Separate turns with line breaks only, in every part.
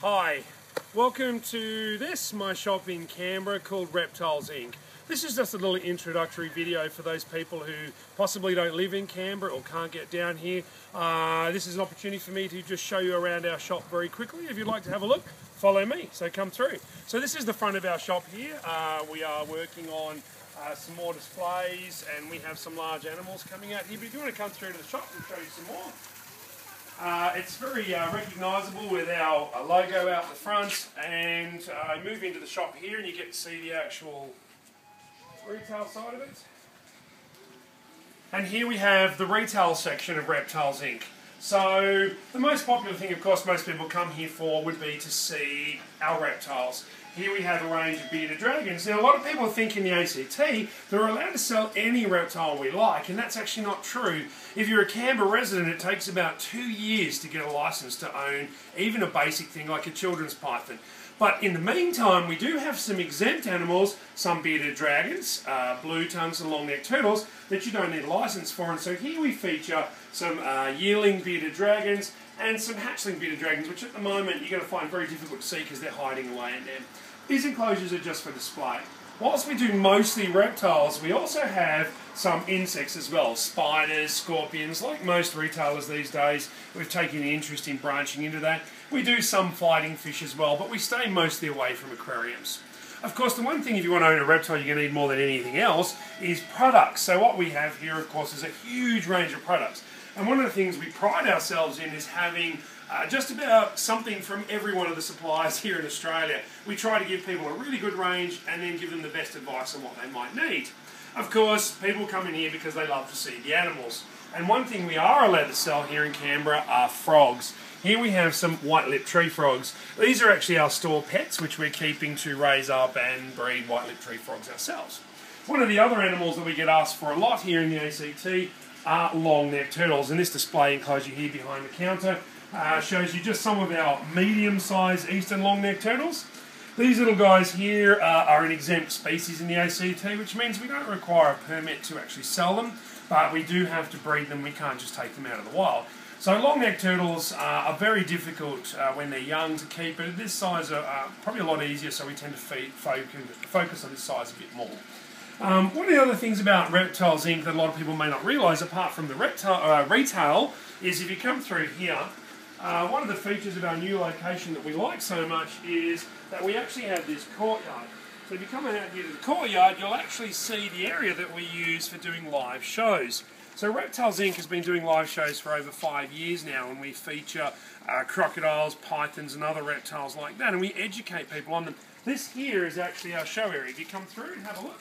Hi, welcome to this, my shop in Canberra called Reptiles Inc. This is just a little introductory video for those people who possibly don't live in Canberra or can't get down here. Uh, this is an opportunity for me to just show you around our shop very quickly. If you'd like to have a look, follow me, so come through. So this is the front of our shop here. Uh, we are working on uh, some more displays and we have some large animals coming out here. But if you want to come through to the shop, we'll show you some more. Uh, it's very uh, recognisable with our uh, logo out the front and uh, move into the shop here and you get to see the actual retail side of it. And here we have the retail section of Reptiles Inc. So the most popular thing of course most people come here for would be to see our reptiles. Here we have a range of bearded dragons. Now, a lot of people think in the ACT that we're allowed to sell any reptile we like, and that's actually not true. If you're a Canberra resident, it takes about two years to get a license to own even a basic thing like a children's python. But in the meantime, we do have some exempt animals, some bearded dragons, uh, blue tongues and long-necked turtles that you don't need a license for. And so here we feature some uh, yearling bearded dragons and some hatchling bearded dragons, which at the moment you're going to find very difficult to see because they're hiding away in there. These enclosures are just for display. Whilst we do mostly reptiles, we also have some insects as well. Spiders, scorpions, like most retailers these days. We've taken an interest in branching into that. We do some fighting fish as well, but we stay mostly away from aquariums. Of course, the one thing if you want to own a reptile you're going to need more than anything else is products. So what we have here, of course, is a huge range of products. And one of the things we pride ourselves in is having uh, just about something from every one of the suppliers here in Australia. We try to give people a really good range and then give them the best advice on what they might need. Of course, people come in here because they love to see the animals. And one thing we are allowed to sell here in Canberra are frogs. Here we have some white-lipped tree frogs. These are actually our store pets, which we're keeping to raise up and breed white-lipped tree frogs ourselves. One of the other animals that we get asked for a lot here in the ACT are long-necked turtles. And this display enclosure here behind the counter uh, shows you just some of our medium-sized eastern long-necked turtles. These little guys here uh, are an exempt species in the ACT, which means we don't require a permit to actually sell them, but we do have to breed them. We can't just take them out of the wild. So long-necked turtles uh, are very difficult uh, when they're young to keep, but this size are uh, probably a lot easier, so we tend to feed, focus on this size a bit more. Um, one of the other things about Reptiles Inc. that a lot of people may not realise, apart from the reptile, uh, retail, is if you come through here, uh, one of the features of our new location that we like so much is that we actually have this courtyard. So if you come out here to the courtyard, you'll actually see the area that we use for doing live shows. So Reptiles Inc. has been doing live shows for over five years now, and we feature uh, crocodiles, pythons, and other reptiles like that, and we educate people on them. This here is actually our show area. If you come through and have a look.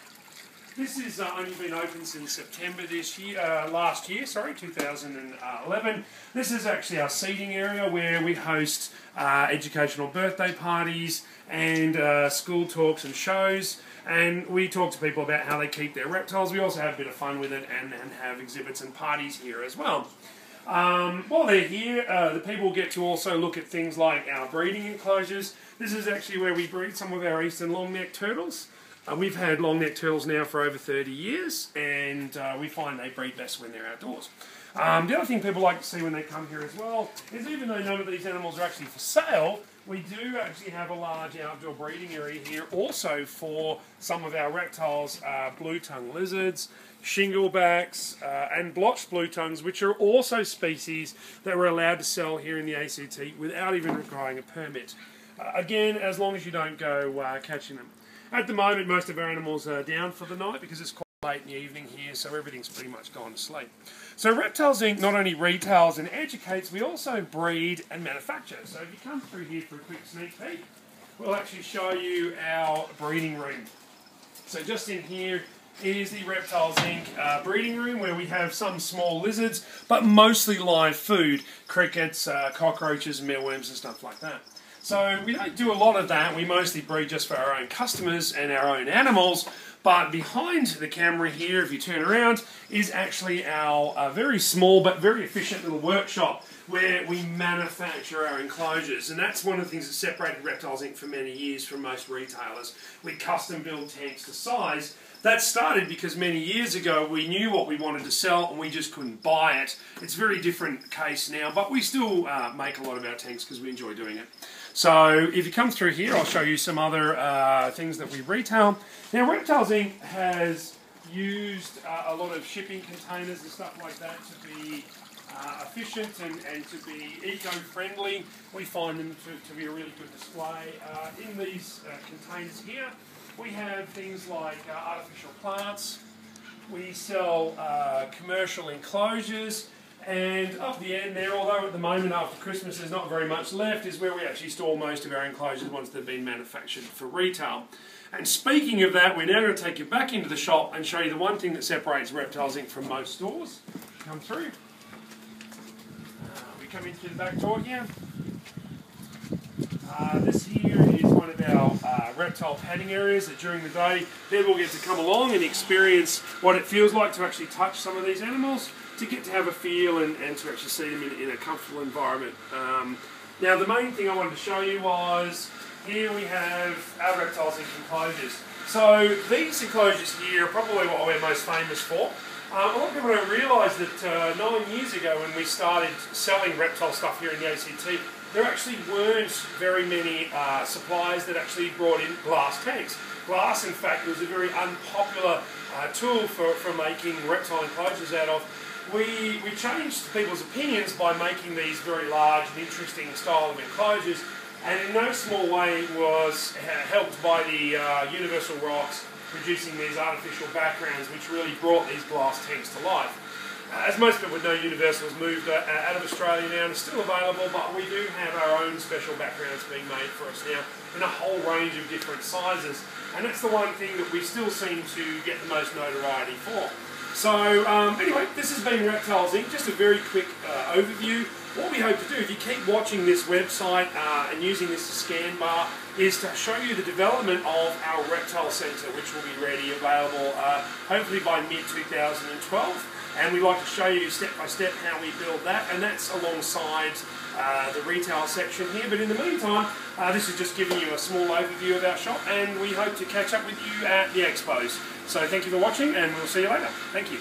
This has uh, only been open since September this year, uh, last year, sorry, 2011. This is actually our seating area where we host uh, educational birthday parties and uh, school talks and shows. And we talk to people about how they keep their reptiles. We also have a bit of fun with it and, and have exhibits and parties here as well. Um, while they're here, uh, the people get to also look at things like our breeding enclosures. This is actually where we breed some of our eastern long-necked turtles. We've had long-necked turtles now for over 30 years, and uh, we find they breed best when they're outdoors. Um, the other thing people like to see when they come here as well is even though none of these animals are actually for sale, we do actually have a large outdoor breeding area here also for some of our reptiles, uh, blue-tongue lizards, shinglebacks, uh, and blotched blue tongues, which are also species that we're allowed to sell here in the ACT without even requiring a permit. Uh, again, as long as you don't go uh, catching them. At the moment, most of our animals are down for the night because it's quite late in the evening here, so everything's pretty much gone to sleep. So Reptiles Inc. not only retails and educates, we also breed and manufacture. So if you come through here for a quick sneak peek, we'll actually show you our breeding room. So just in here is the Reptiles Inc. Uh, breeding room where we have some small lizards, but mostly live food, crickets, uh, cockroaches, mealworms and stuff like that. So we don't do a lot of that. We mostly breed just for our own customers and our own animals. But behind the camera here, if you turn around, is actually our uh, very small but very efficient little workshop where we manufacture our enclosures. And that's one of the things that separated Reptiles Inc. for many years from most retailers. We custom build tanks to size That started because many years ago we knew what we wanted to sell and we just couldn't buy it. It's a very different case now, but we still uh, make a lot of our tanks because we enjoy doing it. So if you come through here, I'll show you some other uh, things that we retail. Now Reptiles Inc. has used uh, a lot of shipping containers and stuff like that to be uh, efficient and, and to be eco-friendly. We find them to, to be a really good display. Uh, in these uh, containers here, we have things like uh, artificial plants. We sell uh, commercial enclosures. And up the end there, although at the moment after Christmas there's not very much left, is where we actually store most of our enclosures once they've been manufactured for retail. And speaking of that, we're now going to take you back into the shop and show you the one thing that separates Reptiles Inc. from most stores. Come through We come in through the back door here. Uh, this here is one of our reptile padding areas that during the day people get to come along and experience what it feels like to actually touch some of these animals, to get to have a feel and, and to actually see them in, in a comfortable environment. Um, now the main thing I wanted to show you was here we have our reptiles in enclosures. So these enclosures here are probably what we're most famous for. Um, a lot of people don't realise that uh, nine years ago when we started selling reptile stuff here in the ACT, there actually weren't very many uh, suppliers that actually brought in glass tanks. Glass, in fact, was a very unpopular uh, tool for, for making reptile enclosures out of. We, we changed people's opinions by making these very large and interesting style of enclosures, and in no small way was helped by the uh, Universal Rocks producing these artificial backgrounds which really brought these glass tanks to life. As most people would know, Universal has moved uh, out of Australia now and is still available, but we do have our own special backgrounds being made for us now in a whole range of different sizes. And that's the one thing that we still seem to get the most notoriety for. So um, anyway, this has been Reptiles Inc. Just a very quick uh, overview what we hope to do, if you keep watching this website uh, and using this scan bar, is to show you the development of our reptile centre, which will be ready, available uh, hopefully by mid-2012. And we like to show you step by step how we build that, and that's alongside uh, the retail section here. But in the meantime, uh, this is just giving you a small overview of our shop, and we hope to catch up with you at the expos. So thank you for watching, and we'll see you later. Thank you.